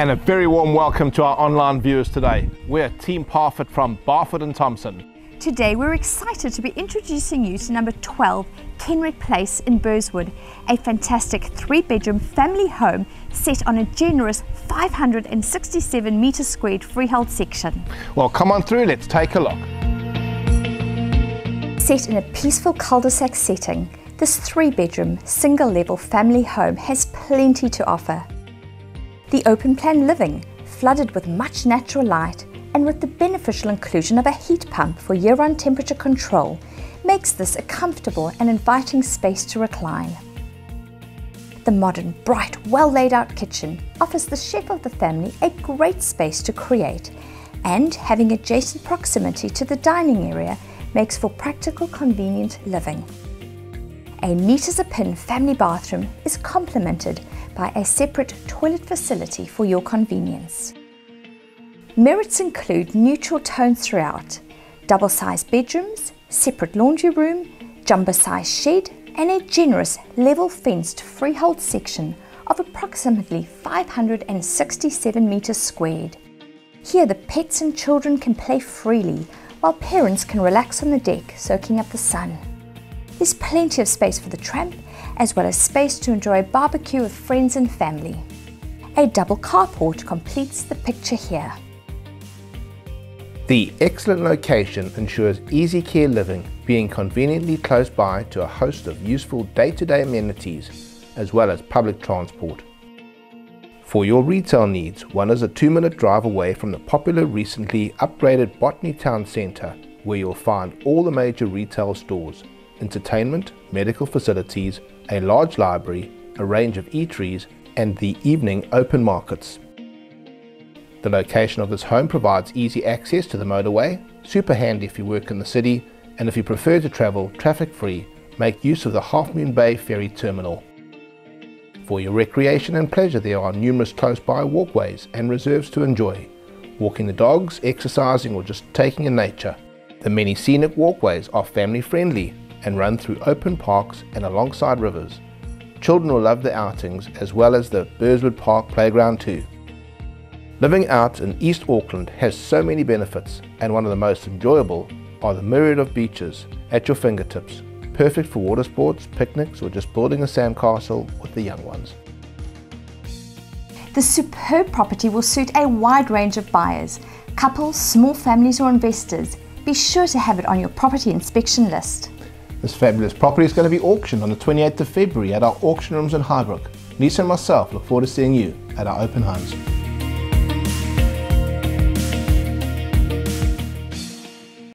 And a very warm welcome to our online viewers today. We're Team Parfitt from Barfoot and Thompson. Today we're excited to be introducing you to number 12 Kenwick Place in Burswood, a fantastic three bedroom family home set on a generous 567 metre squared freehold section. Well, come on through, let's take a look. Set in a peaceful cul-de-sac setting, this three bedroom, single level family home has plenty to offer. The open plan living, flooded with much natural light, and with the beneficial inclusion of a heat pump for year-round temperature control, makes this a comfortable and inviting space to recline. The modern, bright, well laid out kitchen offers the chef of the family a great space to create, and having adjacent proximity to the dining area makes for practical, convenient living. A neat as a pin family bathroom is complemented by a separate toilet facility for your convenience. Merits include neutral tones throughout, double-sized bedrooms, separate laundry room, jumbo-sized shed and a generous level fenced freehold section of approximately 567 metres squared. Here the pets and children can play freely while parents can relax on the deck soaking up the sun. There's plenty of space for the tramp as well as space to enjoy a barbecue with friends and family. A double carport completes the picture here. The excellent location ensures easy care living, being conveniently close by to a host of useful day-to-day -day amenities, as well as public transport. For your retail needs, one is a two-minute drive away from the popular recently upgraded Botany Town Centre, where you'll find all the major retail stores, entertainment, medical facilities, a large library, a range of eateries, and the evening open markets. The location of this home provides easy access to the motorway, super handy if you work in the city, and if you prefer to travel traffic free, make use of the Half Moon Bay Ferry Terminal. For your recreation and pleasure there are numerous close by walkways and reserves to enjoy, walking the dogs, exercising or just taking in nature. The many scenic walkways are family friendly and run through open parks and alongside rivers. Children will love the outings as well as the Burswood Park playground too. Living out in East Auckland has so many benefits and one of the most enjoyable are the myriad of beaches at your fingertips, perfect for water sports, picnics or just building a sandcastle with the young ones. The superb property will suit a wide range of buyers, couples, small families or investors. Be sure to have it on your property inspection list. This fabulous property is going to be auctioned on the 28th of February at our auction rooms in Highbrook. Lisa and myself look forward to seeing you at our open homes.